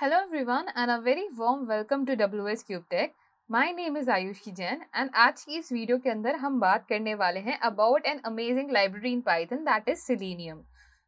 Hello everyone and a very warm welcome to WS Cube Tech. My name is Ayushi Jain and आज की इस video के अंदर हम बात करने वाले हैं about an amazing library in Python that is Selenium.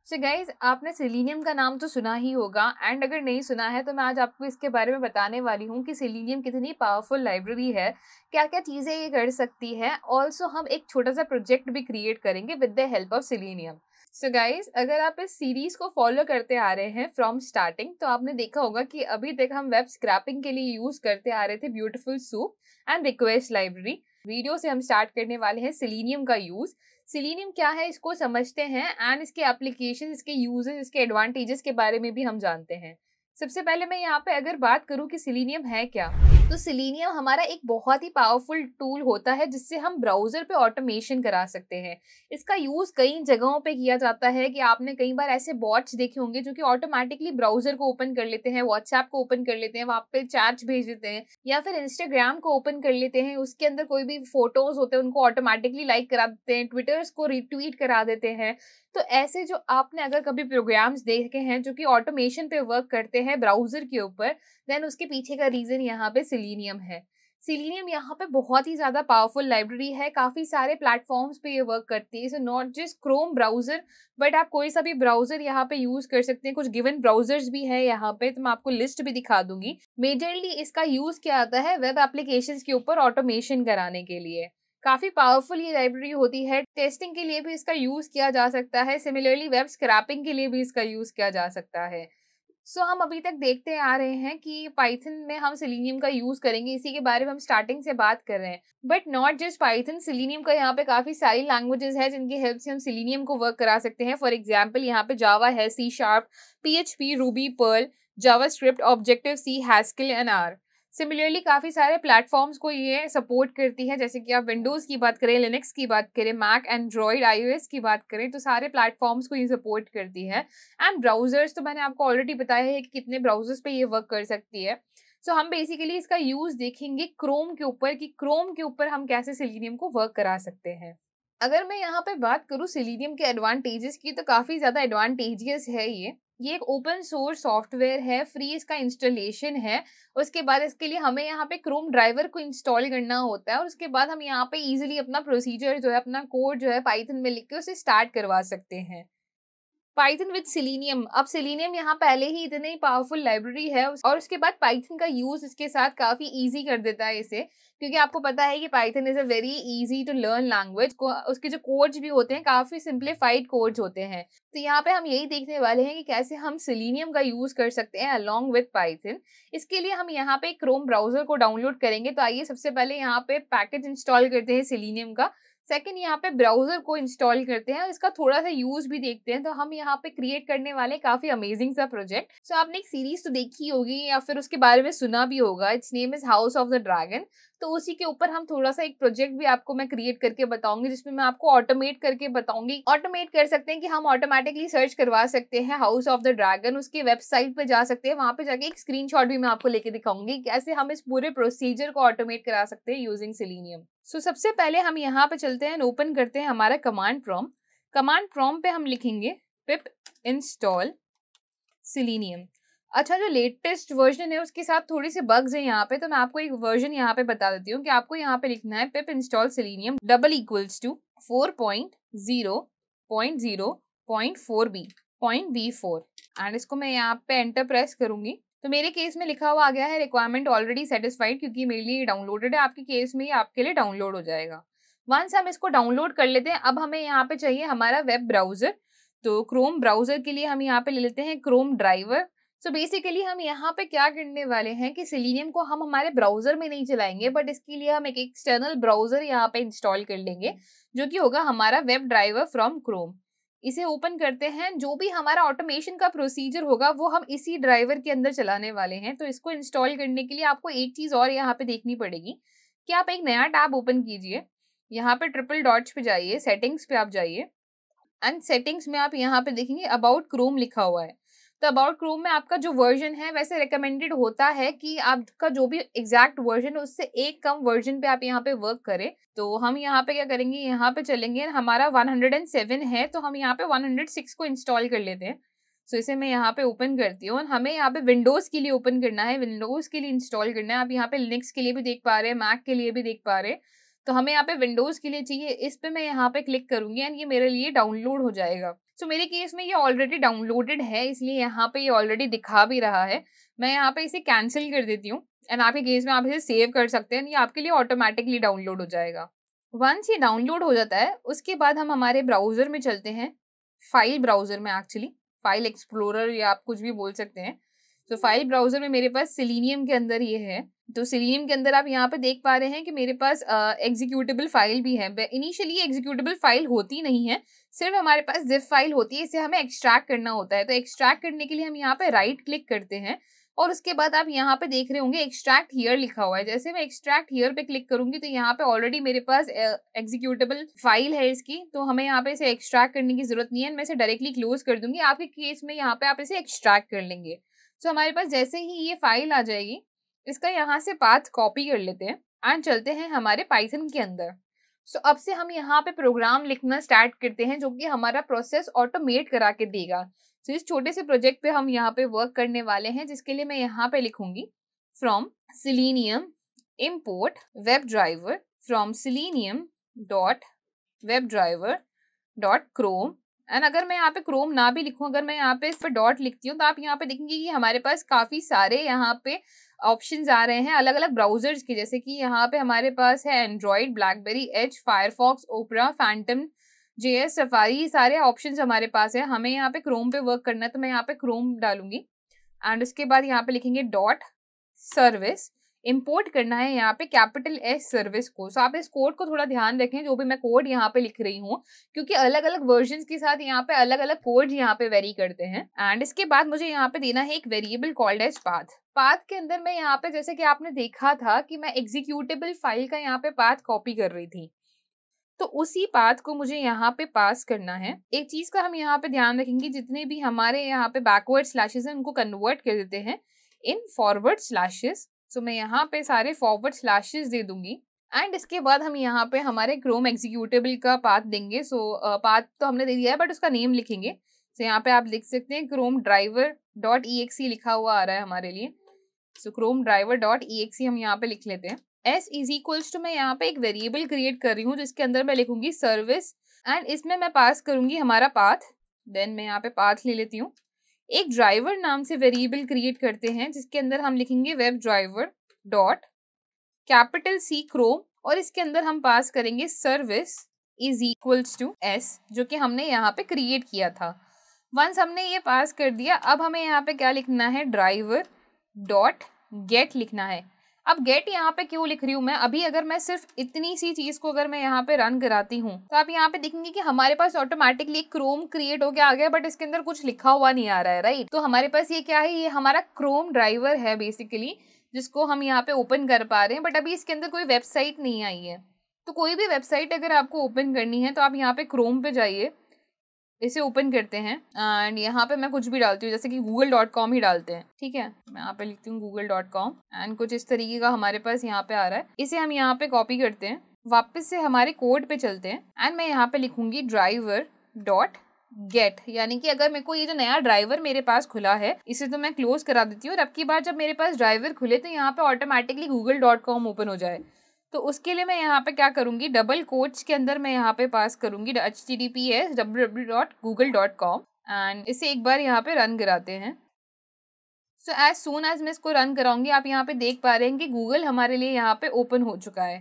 So guys आपने Selenium का नाम तो सुना ही होगा एंड अगर नहीं सुना है तो मैं आज आपको इसके बारे में बताने वाली हूँ कि Selenium कितनी पावरफुल लाइब्रेरी है क्या क्या चीज़ें ये कर सकती है ऑल्सो हम एक छोटा सा प्रोजेक्ट भी क्रिएट करेंगे with the help of Selenium. So so guys अगर आप इस सीरीज़ को फॉलो करते आ रहे हैं फ्रॉम स्टार्टिंग तो आपने देखा होगा कि अभी तक हम वेब स्क्रैपिंग के लिए यूज़ करते आ रहे थे beautiful soup and request library video से हम स्टार्ट करने वाले हैं सिलीनियम का यूज़ सिलीनियम क्या है इसको समझते हैं एंड इसके एप्लीकेशन इसके यूजेस इसके एडवांटेजेस के बारे में भी हम जानते हैं. सबसे पहले मैं यहाँ पे अगर बात करूँ कि सिलीनियम है क्या? तो सिलीनियम हमारा एक बहुत ही पावरफुल टूल होता है, जिससे हम ब्राउज़र पे ऑटोमेशन करा सकते हैं। इसका यूज़ कई जगहों पे किया जाता है कि आपने कई बार ऐसे बॉट्स देखे होंगे जो कि ऑटोमेटिकली ब्राउज़र को ओपन कर लेते हैं व्हाट्सएप को ओपन कर लेते हैं, वहाँ पे चैट्स भेज देते हैं, या फिर इंस्टाग्राम को ओपन कर लेते हैं, उसके अंदर कोई भी फ़ोटोज़ होते हैं, उनको ऑटोमेटिकली लाइक करा देते हैं ट्विटर्स को रिट्वीट करा देते हैं। तो ऐसे जो आपने अगर कभी प्रोग्राम्स देखे हैं जो कि ऑटोमेशन पे वर्क करते हैं ब्राउज़र के ऊपर, देन उसके पीछे का रीजन यहाँ पे सिलीनियम है। सिलीनियम यहाँ पे बहुत ही ज़्यादा पावरफुल लाइब्रेरी है, काफ़ी सारे प्लेटफॉर्म्स पे ये वर्क करती है। So not just Chrome browser, but आप कोई सा भी ब्राउज़र यहाँ पे यूज़ कर सकते हैं। कुछ गिवन ब्राउज़र्स भी है यहाँ पे तो मैं आपको लिस्ट भी दिखा दूँगी। मेजरली इसका यूज़ क्या आता है वेब एप्लीकेशन के ऊपर ऑटोमेशन कराने के लिए। काफ़ी पावरफुल ये लाइब्रेरी होती है। टेस्टिंग के लिए भी इसका यूज़ किया जा सकता है। सिमिलरली वेब स्क्रैपिंग के लिए भी इसका यूज़ किया जा सकता है। सो so, हम अभी तक देखते आ रहे हैं कि पाइथन में हम सिलीनियम का यूज़ करेंगे। इसी के बारे में हम स्टार्टिंग से बात कर रहे हैं। But not just Python Selenium का यहाँ पे काफ़ी सारी लैंग्वेजेस है जिनकी हेल्प से हम सिलीनियम को वर्क करा सकते हैं। फॉर एग्ज़ाम्पल यहाँ पे जावा है C sharp P H P Ruby Perl JavaScript objective C Haskell and R similarly काफ़ी सारे प्लेटफॉर्म्स को ये सपोर्ट करती है जैसे कि आप विंडोज़ की बात करें लिनक्स की बात करें मैक एंड्रॉयड आईओएस की बात करें तो सारे प्लेटफॉर्म्स को ये सपोर्ट करती है। एंड ब्राउजर्स तो मैंने आपको ऑलरेडी बताया है कि कितने ब्राउजर्स पे ये वर्क कर सकती है। सो so, हम बेसिकली इसका यूज़ देखेंगे क्रोम के ऊपर कि क्रोम के ऊपर हम कैसे सिलीनियम को वर्क करा सकते हैं। अगर मैं यहाँ पे बात करूँ सिलीनियम के एडवांटेजेस की तो काफ़ी ज़्यादा एडवांटेजेस है ये। ये एक ओपन सोर्स सॉफ्टवेयर है फ्री इसका इंस्टॉलेशन है। उसके बाद इसके लिए हमें यहाँ पे क्रोम ड्राइवर को इंस्टॉल करना होता है और उसके बाद हम यहाँ पे इजीली अपना प्रोसीजर जो है, अपना कोड जो है पाइथन में लिख के उसे स्टार्ट करवा सकते हैं। पाइथन विद सिलीनियम अब सिलीनियम यहाँ पहले ही इतनी पावरफुल लाइब्रेरी है और उसके बाद पाइथन का यूज़ इसके साथ काफ़ी इजी कर देता है इसे, क्योंकि आपको पता है कि Python is a very easy to learn language उसके जो कोड्स भी होते हैं काफ़ी सिंप्लीफाइड कोड्स होते हैं। तो यहाँ पे हम यही देखने वाले हैं कि कैसे हम सिलीनियम का यूज़ कर सकते हैं अलॉन्ग विद पाइथन इसके लिए हम यहाँ पे क्रोम ब्राउज़र को डाउनलोड करेंगे। तो आइए सबसे पहले यहाँ पे पैकेज इंस्टॉल करते हैं सिलीनियम का। सेकंड यहाँ पे ब्राउज़र को इंस्टॉल करते हैं इसका थोड़ा सा यूज़ भी देखते हैं। तो हम यहाँ पे क्रिएट करने वाले काफ़ी अमेजिंग सा प्रोजेक्ट सो so, आपने एक सीरीज़ तो देखी होगी या फिर उसके बारे में सुना भी होगा। It's name is House of the Dragon तो उसी के ऊपर हम थोड़ा सा एक प्रोजेक्ट भी आपको मैं क्रिएट करके बताऊँगी, जिसमें मैं आपको ऑटोमेट करके बताऊँगी। ऑटोमेट कर सकते हैं कि हम ऑटोमेटिकली सर्च करवा सकते हैं हाउस ऑफ़ द ड्रैगन उसकी वेबसाइट पर जा सकते हैं। वहाँ पे जाके एक स्क्रीनशॉट भी मैं आपको लेके दिखाऊँगी कैसे हम इस पूरे प्रोसीजर को ऑटोमेट करा सकते हैं यूजिंग सिलीनियम सो सबसे पहले हम यहाँ पे चलते हैं ओपन करते हैं हमारा कमांड प्रॉम कमांड प्रॉम पे हम लिखेंगे पिप इंस्टॉल सिलीनियम अच्छा जो लेटेस्ट वर्जन है, उसके साथ थोड़ी सी बग्स है यहाँ पे तो मैं आपको एक वर्जन यहाँ पे बता देती हूँ कि आपको यहाँ पे लिखना है pip install Selenium double equals to four point zero point zero point four B point B four and इसको मैं यहाँ पे एंटर प्रेस करूँगी। तो मेरे केस में लिखा हुआ आ गया है रिक्वायरमेंट ऑलरेडी सेटिस्फाइड क्योंकि मेरे लिए डाउनलोडेड है, आपके केस में ही आपके लिए डाउनलोड हो जाएगा। वंस हम इसको डाउनलोड कर लेते हैं, अब हमें यहाँ पे चाहिए हमारा वेब ब्राउज़र तो क्रोम ब्राउज़र के लिए हम यहाँ पे ले लेते हैं Chrome driver so so basically हम यहाँ पे क्या करने वाले हैं कि सिलीनियम को हम हमारे ब्राउज़र में नहीं चलाएँगे बट इसके लिए हम एक एक्सटर्नल ब्राउज़र यहाँ पे इंस्टॉल कर लेंगे, जो कि होगा हमारा वेब ड्राइवर फ्रॉम क्रोम इसे ओपन करते हैं, जो भी हमारा ऑटोमेशन का प्रोसीजर होगा, वो हम इसी ड्राइवर के अंदर चलाने वाले हैं। तो इसको इंस्टॉल करने के लिए आपको एक चीज़ और यहाँ पे देखनी पड़ेगी कि आप एक नया टैब ओपन कीजिए। यहाँ पे ट्रिपल डॉट्स पे जाइए सेटिंग्स पे आप जाइए एंड सेटिंग्स में आप यहाँ पे देखेंगे अबाउट क्रोम लिखा हुआ है। तो अबाउट क्रोम में आपका जो वर्जन है, वैसे रिकमेंडेड होता है कि आपका जो भी एग्जैक्ट वर्जन है, उससे एक कम वर्जन पे आप यहाँ पे वर्क करें। तो हम यहाँ पे क्या करेंगे, यहाँ पे चलेंगे। हमारा 107 है तो हम यहाँ पे 106 को इंस्टॉल कर लेते हैं। सो इसे मैं यहाँ पे ओपन करती हूँ हमें यहाँ पे विंडोज़ के लिए ओपन करना है। विंडोज़ के लिए इंस्टॉल करना है। आप यहाँ पे लिनक्स के लिए भी देख पा रहे हैं मैक के लिए भी देख पा रहे हैं। तो हमें यहाँ पे विंडोज़ के लिए चाहिए इस पे मैं यहाँ पे क्लिक करूँगी एंड ये मेरे लिए डाउनलोड हो जाएगा। सो so, मेरे केस में ये ऑलरेडी डाउनलोडेड है इसलिए यहाँ पे ये ऑलरेडी दिखा भी रहा है। मैं यहाँ पे इसे कैंसिल कर देती हूँ एंड आपके केस में आप इसे सेव कर सकते हैं ये आपके लिए ऑटोमेटिकली डाउनलोड हो जाएगा। वंस ये डाउनलोड हो जाता है उसके बाद हम हमारे ब्राउज़र में चलते हैं फ़ाइल ब्राउज़र में एक्चुअली फ़ाइल एक्सप्लोरर या आप कुछ भी बोल सकते हैं। तो फ़ाइल ब्राउज़र में मेरे पास सिलीनियम के अंदर ये है। तो सिलीनियम के अंदर आप यहाँ पे देख पा रहे हैं कि मेरे पास एग्जीक्यूटेबल फ़ाइल भी है। इनिशियली एग्जीक्यूटेबल फ़ाइल होती नहीं है। सिर्फ़ हमारे पास जिप फ़ाइल होती है, इसे हमें एक्सट्रैक्ट करना होता है। तो एक्सट्रैक्ट करने के लिए हम यहाँ पे राइट क्लिक करते हैं और उसके बाद आप यहाँ पे देख रहे होंगे एक्सट्रैक्ट हियर लिखा हुआ है। जैसे मैं एक्सट्रैक्ट हियर पे क्लिक करूँगी तो यहाँ पे ऑलरेडी मेरे पास एग्जीक्यूटेबल फ़ाइल है इसकी। तो हमें यहाँ पे इसे एक्सट्रैक्ट करने की ज़रूरत नहीं है। मैं इसे डायरेक्टली क्लोज कर दूँगी। आपके केस में यहाँ पे आप इसे एक्सट्रैक्ट कर लेंगे। तो हमारे पास जैसे ही ये फ़ाइल आ जाएगी इसका यहाँ से पाथ कॉपी कर लेते हैं एंड चलते हैं हमारे पाइथन के अंदर। सो so, अब से हम यहाँ पे प्रोग्राम लिखना स्टार्ट करते हैं जो कि हमारा प्रोसेस ऑटोमेट करा के देगा। सो so, इस छोटे से प्रोजेक्ट पे हम यहाँ पे वर्क करने वाले हैं जिसके लिए मैं यहाँ पे लिखूँगी from Selenium import web driver from Selenium dot web driver dot Chrome and अगर मैं यहाँ पे क्रोम ना भी लिखूँ अगर मैं यहाँ पे इस पर डॉट लिखती हूँ तो आप यहाँ पे देखेंगे कि हमारे पास काफ़ी सारे यहाँ पे ऑप्शंस आ रहे हैं अलग अलग ब्राउजर्स के, जैसे कि यहाँ पे हमारे पास है Android BlackBerry H Firefox Opera Phantom J S Safari सारे ऑप्शन हमारे पास है। हमें यहाँ पे क्रोम पे वर्क करना है तो मैं यहाँ पे क्रोम डालूँगी। एंड उसके बाद यहाँ पे लिखेंगे डॉट सर्विस इम्पोर्ट करना है यहाँ पे कैपिटल एस सर्विस को। सो आप इस कोड को थोड़ा ध्यान रखें, जो भी मैं कोड यहाँ पे लिख रही हूँ, क्योंकि अलग अलग वर्जन के साथ यहाँ पे अलग अलग कोड यहाँ पे वेरी करते हैं। एंड इसके बाद मुझे यहाँ पे देना है एक variable called as path path के अंदर मैं यहाँ पे, जैसे कि आपने देखा था कि मैं एग्जीक्यूटेबल फ़ाइल का यहाँ पे पाथ कॉपी कर रही थी। तो उसी पाथ को मुझे यहाँ पे पास करना है। एक चीज़ का हम यहाँ पे ध्यान रखेंगे, जितने भी हमारे यहाँ पे बैकवर्ड स्लैशेस हैं, उनको कन्वर्ट कर देते हैं इन फॉरवर्ड स्लैशेस सो मैं यहाँ पे सारे फॉरवर्ड स्लैशेस दे दूँगी। एंड इसके बाद हम यहाँ पे हमारे क्रोम एग्जीक्यूटेबल का पाथ देंगे। सो so, पाथ तो हमने दे दिया है बट उसका नेम लिखेंगे। सो so, यहाँ पे आप लिख सकते हैं क्रोम ड्राइवर डॉट ई लिखा हुआ आ रहा है हमारे लिए। So Chrome driver dot E हम यहाँ पे लिख लेते हैं। एस इज़ इक्वल्स टू मैं यहाँ पे एक वेरिएबल क्रिएट कर रही हूँ जिसके अंदर मैं लिखूँगी सर्विस एंड इसमें मैं पास करूँगी हमारा पाथ देन मैं यहाँ पे पाथ ले लेती हूँ। एक ड्राइवर नाम से वेरिएबल क्रिएट करते हैं, जिसके अंदर हम लिखेंगे web driver dot capital C Chrome और इसके अंदर हम पास करेंगे service is equals to S जो कि हमने यहाँ पे क्रिएट किया था। वंस हमने ये पास कर दिया, अब हमें यहाँ पे क्या लिखना है? ड्राइवर डॉट गेट लिखना है। अब गेट यहाँ पे क्यों लिख रही हूँ मैं? अभी अगर मैं सिर्फ़ इतनी सी चीज़ को अगर मैं यहाँ पे रन कराती हूँ तो आप यहाँ पे देखेंगे कि हमारे पास ऑटोमेटिकली क्रोम क्रिएट हो गया आ गया बट इसके अंदर कुछ लिखा हुआ नहीं आ रहा है राइट तो हमारे पास ये क्या है? ये हमारा क्रोम ड्राइवर है बेसिकली जिसको हम यहाँ पे ओपन कर पा रहे हैं बट अभी इसके अंदर कोई वेबसाइट नहीं आई है। तो कोई भी वेबसाइट अगर आपको ओपन करनी है तो आप यहाँ पे क्रोम पे जाइए। इसे ओपन करते हैं एंड यहाँ पे मैं कुछ भी डालती हूँ, जैसे कि गूगल डॉट कॉम ही डालते हैं, ठीक है? मैं यहाँ पे लिखती हूँ गूगल डॉट कॉम एंड कुछ इस तरीके का हमारे पास यहाँ पे आ रहा है। इसे हम यहाँ पे कॉपी करते हैं, वापस से हमारे कोड पे चलते हैं एंड मैं यहाँ पे लिखूँगी ड्राइवर डॉट गेट यानी कि अगर मेरे को ये जो नया ड्राइवर मेरे पास खुला है, इसे तो मैं क्लोज करा देती हूँ, और अब की बार जब मेरे पास ड्राइवर खुले तो यहाँ पे automatically Google dot com open हो जाए। तो उसके लिए मैं यहाँ पे क्या करूँगी? डबल कोट्स के अंदर मैं यहाँ पे पास करूँगी। H T D P S W W dot Google dot com and इसे एक बार यहाँ पे रन कराते हैं। सो एज सुन एज मैं इसको रन कराऊँगी आप यहाँ पे देख पा रहे हैं कि गूगल हमारे लिए यहाँ पे ओपन हो चुका है।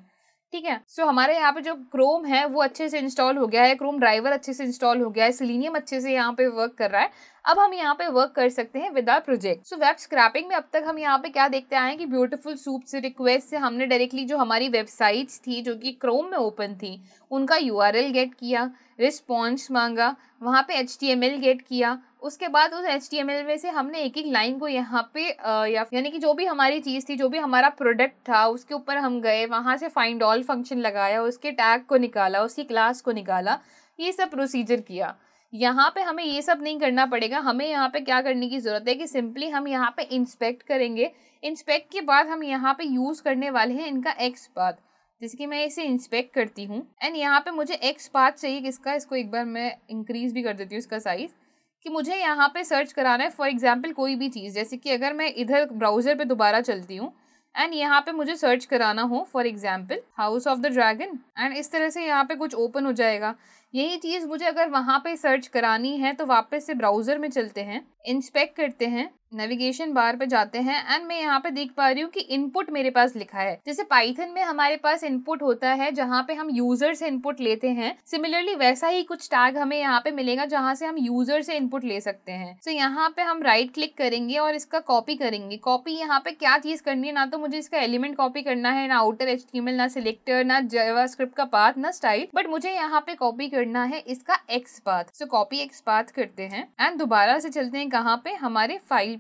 ठीक है? सो so, हमारे यहाँ पे जो क्रोम है वो अच्छे से इंस्टॉल हो गया है। क्रोम ड्राइवर अच्छे से इंस्टॉल हो गया है। सिलीनियम अच्छे से यहाँ पे वर्क कर रहा है। अब हम यहाँ पे वर्क कर सकते हैं with our project so web scraping में अब तक हम यहाँ पे क्या देखते आए कि ब्यूटीफुल सूप से रिक्वेस्ट से हमने डायरेक्टली जो हमारी वेबसाइट्स थी, जो कि क्रोम में ओपन थी, उनका यूआरएल गेट किया रिस्पॉन्स मांगा, वहाँ पे एच गेट किया। उसके बाद उस एच में से हमने एक एक लाइन को यहाँ पे या यानी कि जो भी हमारी चीज़ थी, जो भी हमारा प्रोडक्ट था, उसके ऊपर हम गए, वहाँ से फाइंड ऑल फ़ंक्शन लगाया, उसके टैग को निकाला, उसकी क्लास को निकाला, ये सब प्रोसीजर किया। यहाँ पे हमें ये सब नहीं करना पड़ेगा। हमें यहाँ पे क्या करने की ज़रूरत है कि सिंपली हम यहाँ पे इंस्पेक्ट करेंगे। इंस्पेक्ट के बाद हम यहाँ पे यूज़ करने वाले हैं इनका एक्स पाथ जैसे कि मैं इसे इंस्पेक्ट करती हूँ। एंड यहाँ पे मुझे एक्स पाथ चाहिए किसका? इसको एक बार मैं इंक्रीज भी कर देती हूँ इसका साइज़ कि मुझे यहाँ पे सर्च कराना है। फॉर एग्ज़ाम्पल कोई भी चीज़। जैसे कि अगर मैं इधर ब्राउज़र पे दोबारा चलती हूँ एंड यहाँ पे मुझे सर्च कराना हो for example House of the Dragon and इस तरह से यहाँ पे कुछ ओपन हो जाएगा। यही चीज़ मुझे अगर वहाँ पे सर्च करानी है तो वापस से ब्राउज़र में चलते हैं इंस्पेक्ट करते हैं नेविगेशन बार पे जाते हैं एंड मैं यहाँ पे देख पा रही हूँ कि इनपुट मेरे पास लिखा है। जैसे पाइथन में हमारे पास इनपुट होता है जहाँ पे हम यूज़र से इनपुट लेते हैं। सिमिलरली वैसा ही कुछ टैग हमें यहाँ पे मिलेगा जहाँ से हम यूज़र से इनपुट ले सकते हैं। तो so, यहाँ पे हम राइट क्लिक करेंगे और इसका कॉपी करेंगे। कॉपी यहाँ पे क्या चीज़ करनी है? ना तो मुझे इसका एलिमेंट कॉपी करना है ना आउटर एच ना सिलेक्टर ना जावास्क्रिप्ट का पाथ ना स्टाइल बट मुझे यहाँ पे कॉपी करना है इसका X path so copy X path करते हैं एंड दोबारा से चलते हैं कहाँ पे? हमारे फ़ाइल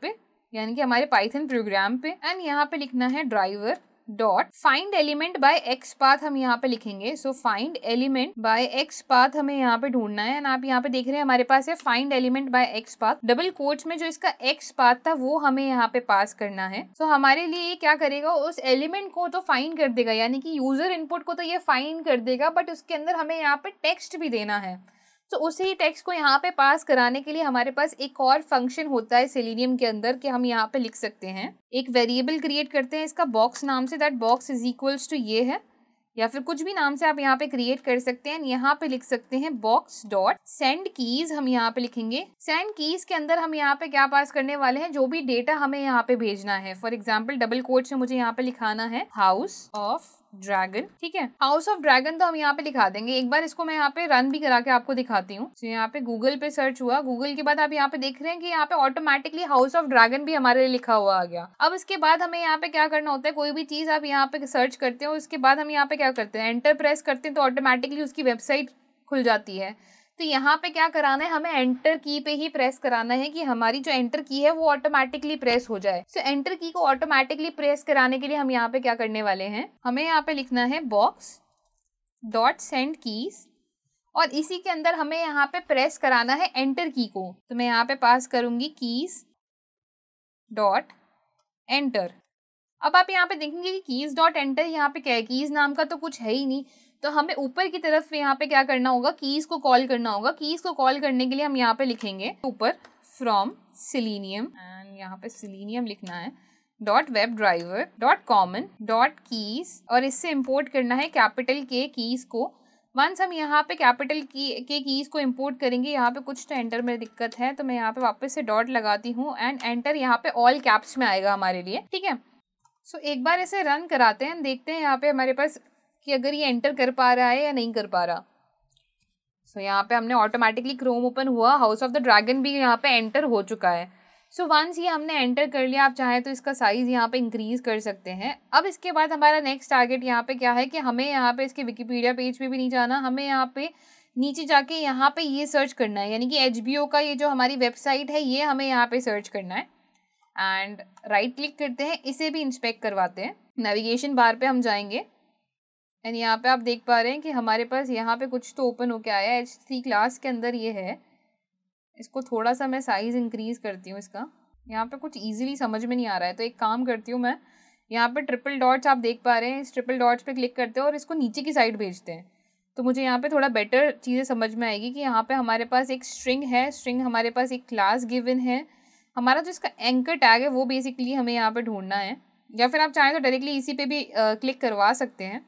यानी कि हमारे पाइथन प्रोग्राम पे। एंड यहाँ पे लिखना है driver dot find element by X path हम यहाँ पे लिखेंगे। So find element by X path हमें यहाँ पे ढूंढना है। एंड आप यहाँ पे देख रहे हैं हमारे पास है find element by X path double quotes में जो इसका एक्स पाथ था वो हमें यहाँ पे पास करना है। सो so, हमारे लिए ये क्या करेगा? उस एलिमेंट को तो फाइंड कर देगा। यानी कि यूज़र इनपुट को तो ये फाइंड कर देगा। बट उसके अंदर हमें यहाँ पे टेक्स्ट भी देना है। तो उसी टेक्स्ट को यहाँ पे पास कराने के लिए हमारे पास एक और फ़ंक्शन होता है सेलिनियम के अंदर कि हम यहाँ पे लिख सकते हैं। एक वेरिएबल क्रिएट करते हैं, इसका बॉक्स नाम से that box is equals to ये है। या फिर कुछ भी नाम से आप यहाँ पे क्रिएट कर सकते हैं यहाँ पे लिख सकते हैं बॉक्स डॉट सेंड कीज हम यहाँ पे लिखेंगे। सेंड कीज के अंदर हम यहाँ पे क्या पास करने वाले हैं? जो भी डेटा हमें यहाँ पे भेजना है। फॉर एग्ज़ाम्पल डबल कोड से मुझे यहाँ पे लिखाना है हाउस ऑफ़ ड्रैगन ठीक है? हाउस ऑफ़ ड्रैगन तो हम यहाँ पे दिखा देंगे। एक बार इसको मैं यहाँ पे रन भी करा के आपको दिखाती हूँ। तो यहाँ पे गूगल पे सर्च हुआ। गूगल के बाद आप यहाँ पे देख रहे हैं कि यहाँ पे ऑटोमेटिकली हाउस ऑफ़ ड्रैगन भी हमारे लिए लिखा हुआ आ गया। अब इसके बाद हमें यहाँ पे क्या करना होता है? कोई भी चीज़ आप यहाँ पे सर्च करते हो, उसके बाद हम यहाँ पे क्या करते हैं? एंटर प्रेस करते हैं तो ऑटोमेटिकली उसकी वेबसाइट खुल जाती है। तो यहाँ पे क्या कराना है? हमें एंटर की पे ही प्रेस कराना है कि हमारी जो एंटर की है वो ऑटोमेटिकली प्रेस हो जाए। सो एंटर की को ऑटोमेटिकली प्रेस कराने के लिए हम यहाँ पे क्या करने वाले हैं? हमें यहाँ पे लिखना है बॉक्स डॉट सेंड कीज और इसी के अंदर हमें यहाँ पे प्रेस कराना है एंटर की को। तो मैं यहाँ पे पास करूँगी कीज डॉट एंटर अब आप यहाँ पे देखेंगे कि कीज डॉट एंटर यहाँ पे क्या है? कीज नाम का तो कुछ है ही नहीं। तो हमें ऊपर की तरफ़ यहाँ पे क्या करना होगा? कीज को कॉल करना होगा। कीज को कॉल करने के लिए हम यहाँ पे लिखेंगे ऊपर फ्रॉम सिलीनियम एंड यहाँ पे सिलीनियम लिखना है। Dot web driver dot common dot keys और इससे इम्पोर्ट करना है कैपिटल के कीज को। वंस हम यहाँ पे कैपिटल की के कीज को इम्पोर्ट करेंगे यहाँ पे कुछ तो एंटर में दिक्कत है तो मैं यहाँ पे वापस से डॉट लगाती हूँ एंड एंटर यहाँ पे ऑल कैप्स में आएगा हमारे लिए। ठीक है? सो so, एक बार इसे रन कराते हैं देखते हैं यहाँ पे हमारे पास कि अगर ये एंटर कर पा रहा है या नहीं कर पा रहा। सो so, यहाँ पे हमने ऑटोमेटिकली क्रोम ओपन हुआ। हाउस ऑफ़ द ड्रैगन भी यहाँ पे एंटर हो चुका है। सो so, वंस ये हमने एंटर कर लिया आप चाहें तो इसका साइज़ यहाँ पे इंक्रीज़ कर सकते हैं। अब इसके बाद हमारा नेक्स्ट टारगेट यहाँ पे क्या है कि हमें यहाँ पे इसके विकीपीडिया पेज पे भी नहीं जाना। हमें यहाँ पे नीचे जाके यहाँ पे ये सर्च करना है। यानी कि एच का ये जो हमारी वेबसाइट है ये हमें यहाँ पे सर्च करना है। एंड राइट क्लिक करते हैं इसे भी इंस्पेक्ट करवाते हैं। नेविगेशन बार पे हम जाएँगे। एंड यहाँ पे आप देख पा रहे हैं कि हमारे पास यहाँ पे कुछ तो ओपन होके आया है। एच थ्री क्लास के अंदर ये है। इसको थोड़ा सा मैं साइज़ इंक्रीज़ करती हूँ इसका। यहाँ पे कुछ इजीली समझ में नहीं आ रहा है तो एक काम करती हूँ मैं। यहाँ पे ट्रिपल डॉट्स आप देख पा रहे हैं। इस ट्रिपल डॉट्स पे क्लिक करते हैं और इसको नीचे की साइड भेजते हैं। तो मुझे यहाँ पे थोड़ा बेटर चीज़ें समझ में आएगी कि यहाँ पे हमारे पास एक स्ट्रिंग है। स्ट्रिंग हमारे पास एक क्लास गिवन है। हमारा जो इसका एंकर टैग है, वो बेसिकली हमें यहाँ पर ढूंढना है। या फिर आप चाहें तो डायरेक्टली इसी पे भी क्लिक करवा सकते हैं।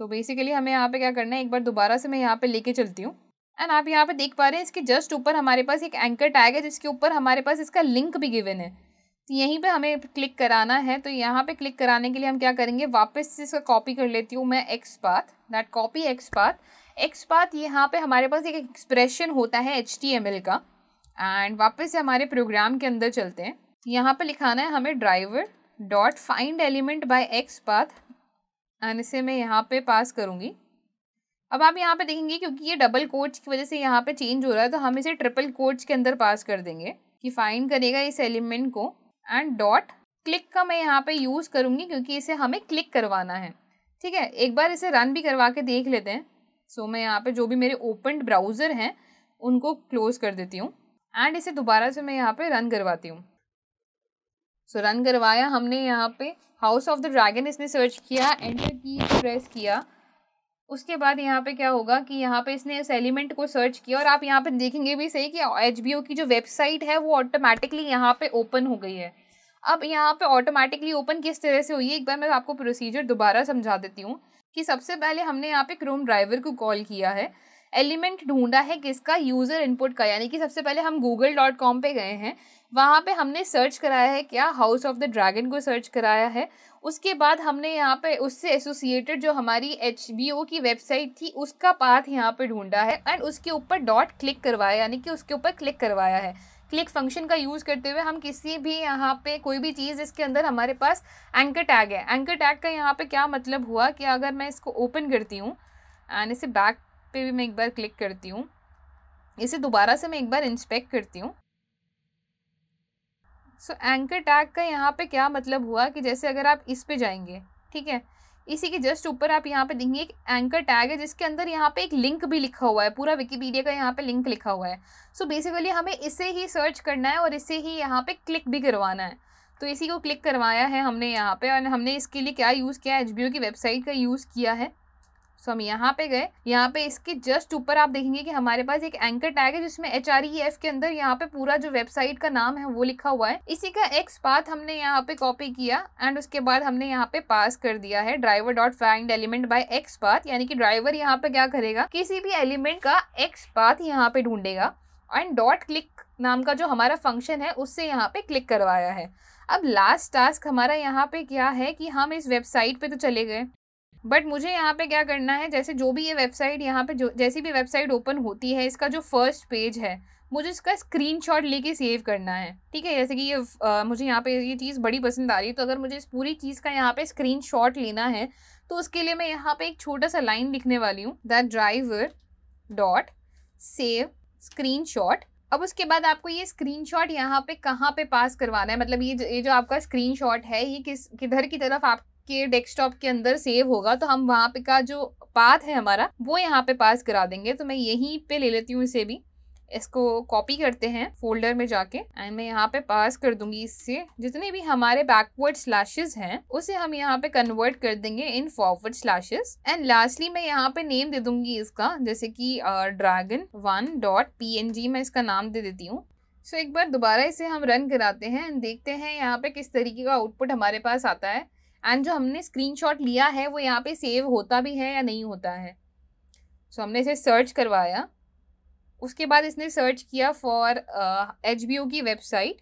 सो so बेसिकली हमें यहाँ पे क्या करना है? एक बार दोबारा से मैं यहाँ पे लेके चलती हूँ। एंड आप यहाँ पे देख पा रहे हैं इसके जस्ट ऊपर हमारे पास एक एंकर टैग है, जिसके ऊपर हमारे पास इसका लिंक भी गिवन है। तो यहीं पे हमें क्लिक कराना है। तो यहाँ पे क्लिक कराने के लिए हम क्या करेंगे? वापस से इसका कॉपी कर लेती हूँ मैं X path that copy X path X path यहाँ पे हमारे पास एक एक्सप्रेशन होता है एचटीएमएल का। एंड वापस से हमारे प्रोग्राम के अंदर चलते हैं। यहाँ पर लिखाना है हमें driver dot find element by X path and इसे मैं यहाँ पे पास करूँगी। अब आप यहाँ पे देखेंगे क्योंकि ये डबल कोट्स की वजह से यहाँ पे चेंज हो रहा है तो हम इसे ट्रिपल कोट्स के अंदर पास कर देंगे कि फाइंड करेगा इस एलिमेंट को एंड डॉट क्लिक का मैं यहाँ पे यूज़ करूँगी क्योंकि इसे हमें क्लिक करवाना है। ठीक है एक बार इसे रन भी करवा के देख लेते हैं। सो so, मैं यहाँ पे जो भी मेरे ओपन ब्राउज़र हैं उनको क्लोज कर देती हूँ। एंड इसे दोबारा से मैं यहाँ पे रन करवाती हूँ। सो रन करवाया हमने यहाँ पे। हाउस ऑफ़ द ड्रैगन इसने सर्च किया एंटर की प्रेस किया। उसके बाद यहाँ पे क्या होगा कि यहाँ पे इसने इस एलिमेंट को सर्च किया और आप यहाँ पे देखेंगे भी सही कि एचबीओ की जो वेबसाइट है वो ऑटोमेटिकली यहाँ पे ओपन हो गई है। अब यहाँ पे ऑटोमेटिकली ओपन किस तरह से हुई है? एक बार मैं आपको प्रोसीजर दोबारा समझा देती हूँ कि सबसे पहले हमने यहाँ पे क्रोम ड्राइवर को कॉल किया है। एलिमेंट ढूंढा है किसका? यूज़र इनपुट का। यानी कि सबसे पहले हम गूगल डॉट कॉम पर गए हैं। वहाँ पे हमने सर्च कराया है क्या? हाउस ऑफ़ द ड्रैगन को सर्च कराया है। उसके बाद हमने यहाँ पे उससे एसोसिएटेड जो हमारी HBO की वेबसाइट थी, उसका पाथ यहाँ पे ढूंढा है। एंड उसके ऊपर डॉट क्लिक करवाया, यानी कि उसके ऊपर क्लिक करवाया है। क्लिक फ़ंक्शन का यूज़ करते हुए हम किसी भी यहाँ पे कोई भी चीज़ इसके अंदर हमारे पास एंकर टैग है। एंकर टैग का यहाँ पे क्या मतलब हुआ कि अगर मैं इसको ओपन करती हूँ एंड इसे बैक पे भी मैं एक बार क्लिक करती हूँ। इसे दोबारा से मैं एक बार इंस्पेक्ट करती हूँ। सो एंकर टैग का यहाँ पे क्या मतलब हुआ कि जैसे अगर आप इस पे जाएँगे, ठीक है? इसी के जस्ट ऊपर आप यहाँ पे देखेंगे एक एंकर टैग है, जिसके अंदर यहाँ पे एक लिंक भी लिखा हुआ है। पूरा विकीपीडिया का यहाँ पे लिंक लिखा हुआ है। सो so बेसिकली हमें इसे ही सर्च करना है और इसे ही यहाँ पे क्लिक भी करवाना है। तो इसी को क्लिक करवाया है हमने यहाँ पे और हमने इसके लिए क्या यूज़ किया एच की वेबसाइट का यूज़ किया है। सो हम यहाँ पे गए। यहाँ पे इसके जस्ट ऊपर आप देखेंगे कि हमारे पास एक एंकर टैग है जिसमें एच आर ई एफ़ के अंदर यहाँ पे पूरा जो वेबसाइट का नाम है वो लिखा हुआ है। इसी का एक्स पाथ हमने यहाँ पे कॉपी किया एंड उसके बाद हमने यहाँ पे पास कर दिया है driver dot find element by X path यानी कि ड्राइवर यहाँ पे क्या करेगा? किसी भी एलिमेंट का एक्स पाथ यहाँ पे ढूंढेगा एंड डॉट क्लिक नाम का जो हमारा फ़ंक्शन है उससे यहाँ पे क्लिक करवाया है। अब लास्ट टास्क हमारा यहाँ पे क्या है कि हम इस वेबसाइट पे तो चले गए। बट मुझे यहाँ पे क्या करना है जैसे जो भी ये वेबसाइट यहाँ पे जो जैसी भी वेबसाइट ओपन होती है इसका जो फ़र्स्ट पेज है मुझे इसका स्क्रीनशॉट लेके सेव करना है। ठीक है जैसे कि ये आ, मुझे यहाँ पे ये चीज़ बड़ी पसंद आ रही है तो अगर मुझे इस पूरी चीज़ का यहाँ पे स्क्रीनशॉट लेना है तो उसके लिए मैं यहाँ पे एक छोटा सा लाइन लिखने वाली हूँ the driver dot save screenshot अब उसके बाद आपको ये स्क्रीन शॉट यहाँ पे कहाँ पे पास करवाना है मतलब ये ये जो आपका स्क्रीन शॉट है ये किस किधर की तरफ़ आप के डेस्कटॉप के अंदर सेव होगा तो हम वहाँ पे का जो पाथ है हमारा वो यहाँ पे पास करा देंगे। तो मैं यहीं पे ले लेती हूँ इसे भी। इसको कॉपी करते हैं फोल्डर में जाके। एंड मैं यहाँ पे पास कर दूँगी इससे। जितने भी हमारे बैकवर्ड स्लैशेस हैं उसे हम यहाँ पे कन्वर्ट कर देंगे इन फॉरवर्ड स्लैशेस एंड लास्टली मैं यहाँ पे नेम दे दूँगी इसका। जैसे कि dragon one dot P N G मैं इसका नाम दे देती हूँ। सो so, एक बार दोबारा इसे हम रन कराते हैं। एंड देखते हैं यहाँ पे किस तरीके का आउटपुट हमारे पास आता है। एंड जो हमने स्क्रीनशॉट लिया है वो यहाँ पे सेव होता भी है या नहीं होता है? सो so, हमने इसे सर्च करवाया। उसके बाद इसने सर्च किया फॉर एच बी की website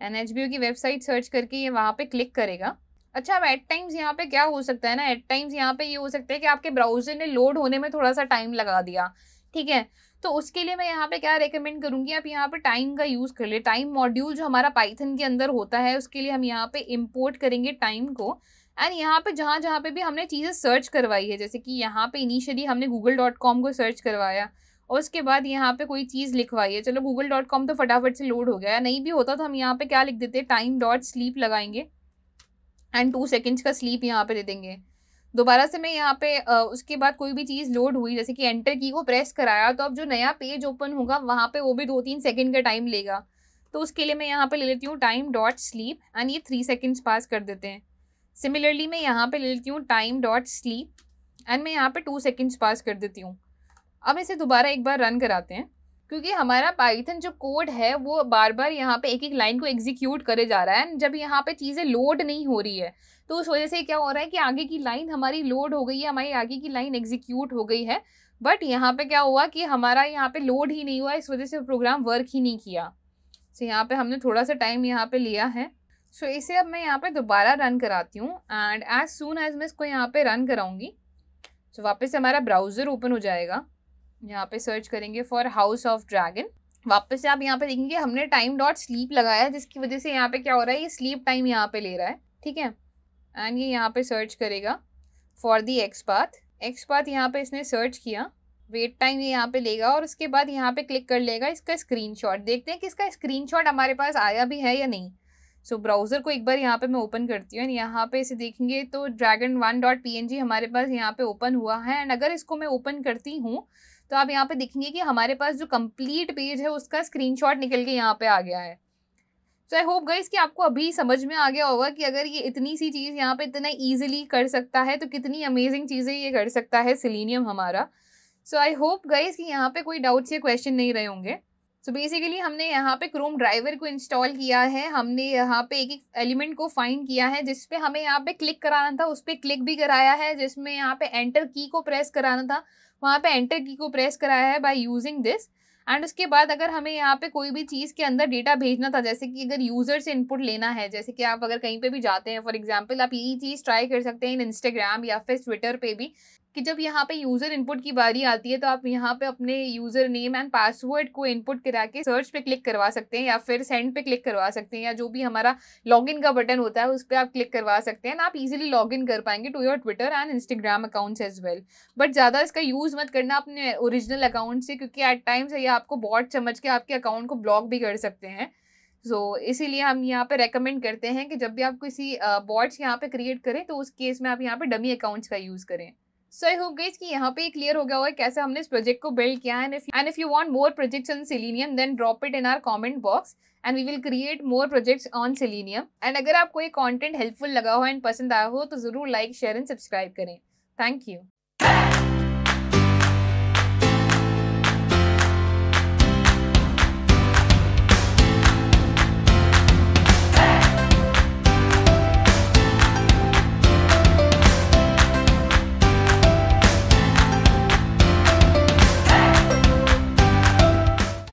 and H B O की वेबसाइट सर्च करके ये वहाँ पे क्लिक करेगा। अच्छा अब एट टाइम्स यहाँ पे क्या हो सकता है ना? एट टाइम्स यहाँ पे ये हो सकता है कि आपके ब्राउज़र ने लोड होने में थोड़ा सा टाइम लगा दिया। ठीक है? तो उसके लिए मैं यहाँ पे क्या रेकमेंड करूँगी आप यहाँ पे टाइम का यूज़ कर ले। टाइम मॉड्यूल जो हमारा पाइथन के अंदर होता है उसके लिए हम यहाँ पे इम्पोर्ट करेंगे टाइम को। एंड यहाँ पे जहाँ जहाँ पे भी हमने चीज़ें सर्च करवाई है, जैसे कि यहाँ पे इनिशियली हमने गूगल डॉट कॉम को सर्च करवाया और उसके बाद यहाँ पे कोई चीज़ लिखवाई है। चलो गूगल डॉट कॉम तो फटाफट से लोड हो गया। नहीं भी होता तो हम यहाँ पे क्या लिख देते टाइम डॉट स्लीप लगाएँगे एंड टू सेकेंड्स का स्लीप यहाँ पे दे देंगे। दोबारा से मैं यहाँ पे उसके बाद कोई भी चीज़ लोड हुई, जैसे कि एंटर की को प्रेस कराया तो अब जो नया पेज ओपन होगा, वहाँ पे वो भी दो तीन सेकंड का टाइम लेगा। तो उसके लिए मैं यहाँ पे ले लेती हूँ टाइम डॉट स्लीप एंड ये थ्री सेकेंड्स पास कर देते हैं। सिमिलरली मैं यहाँ पे ले लेती हूँ टाइम डॉट स्लीप एंड मैं यहाँ पे टू सेकेंड्स पास कर देती हूँ। अब इसे दोबारा एक बार रन कराते हैं क्योंकि हमारा पाइथन जो कोड है वो बार बार यहाँ पे एक एक लाइन को एग्जीक्यूट करे जा रहा है एंड जब यहाँ पे चीज़ें लोड नहीं हो रही है तो उस वजह से क्या हो रहा है कि आगे की लाइन हमारी लोड हो गई है हमारी आगे की लाइन एग्जीक्यूट हो गई है बट यहाँ पे क्या हुआ कि हमारा यहाँ पे लोड ही नहीं हुआ इस वजह से प्रोग्राम वर्क ही नहीं किया। सो so, यहाँ पे हमने थोड़ा सा टाइम यहाँ पे लिया है। सो so, इसे अब मैं यहाँ पे दोबारा रन कराती हूँ एंड एज सुन एज मैं इसको यहाँ पे रन कराऊँगी सो so, वापस से हमारा ब्राउज़र ओपन हो जाएगा यहाँ पे सर्च करेंगे फॉर हाउस ऑफ़ ड्रैगन वापस से आप यहाँ पे देखेंगे हमने टाइम डॉट स्लीप लगाया जिसकी वजह से यहाँ पे क्या हो रहा है ये स्लीप टाइम यहाँ पे ले रहा है ठीक है एंड ये यहाँ पे सर्च करेगा for the X path X path यहाँ पे इसने सर्च किया वेट टाइम ये यहाँ पे लेगा और उसके बाद यहाँ पे क्लिक कर लेगा इसका स्क्रीनशॉट देखते हैं कि इसका स्क्रीनशॉट हमारे पास आया भी है या नहीं सो so, ब्राउज़र को एक बार यहाँ पे मैं ओपन करती हूँ एंड यहाँ पे इसे देखेंगे तो ड्रैगन वन डॉट पी हमारे पास यहाँ पे ओपन हुआ है एंड अगर इसको मैं ओपन करती हूँ तो आप यहाँ पे देखेंगे कि हमारे पास जो कंप्लीट पेज है उसका स्क्रीनशॉट निकल के यहाँ पे आ गया है। सो आई होप गाइस कि आपको अभी समझ में आ गया होगा कि अगर ये इतनी सी चीज़ यहाँ पे इतना ईजिली कर सकता है तो कितनी अमेजिंग चीज़ें ये कर सकता है सिलीनियम हमारा। सो आई होप गाइस कि यहाँ पे कोई डाउट्स या क्वेश्चन नहीं रहे होंगे। सो so बेसिकली हमने यहाँ पे क्रोम ड्राइवर को इंस्टॉल किया है। हमने यहाँ पे एक एक एलिमेंट को फाइंड किया है जिसपे हमें यहाँ पे क्लिक कराना था। उस पर क्लिक भी कराया है, जिसमें यहाँ पे एंटर की को प्रेस कराना था। वहाँ पे एंटर की को प्रेस कराया है बाय यूजिंग दिस एंड उसके बाद अगर हमें यहाँ पे कोई भी चीज़ के अंदर डेटा भेजना था, जैसे कि अगर यूज़र से इनपुट लेना है, जैसे कि आप अगर कहीं पे भी जाते हैं फॉर एग्जांपल आप यही चीज़ ट्राई कर सकते हैं इन इंस्टाग्राम या फिर ट्विटर पे भी। कि जब यहाँ पे यूज़र इनपुट की बारी आती है तो आप यहाँ पे अपने यूज़र नेम एंड पासवर्ड को इनपुट करा के सर्च पे क्लिक करवा सकते हैं या फिर सेंड पे क्लिक करवा सकते हैं या जो भी हमारा लॉगिन का बटन होता है उस पर आप क्लिक करवा सकते हैं। आप इजीली लॉगिन कर पाएँगे to your Twitter and Instagram accounts as well but ज़्यादा इसका यूज़ मत करना अपने ओरिजिनल अकाउंट से क्योंकि एट टाइम्स ये आपको बॉट समझ के आपके अकाउंट को ब्लॉक भी कर सकते हैं। सो so, इसीलिए हम यहाँ पे रेकमेंड करते हैं कि जब भी आप किसी बॉट्स यहाँ पे क्रिएट करें तो उस केस में आप यहाँ पे डमी अकाउंट्स का यूज़ करें। सो आई होप गाइस कि यहाँ पे क्लियर हो गया होगा कैसे हमने इस प्रोजेक्ट को बिल्ड किया and if and if you want more projects on Selenium then drop it in our comment box and we will create more projects on Selenium and अगर आपको ये कंटेंट हेल्पफुल लगा हो एंड पसंद आया हो तो ज़रूर लाइक शेयर एंड सब्सक्राइब करें। Thank you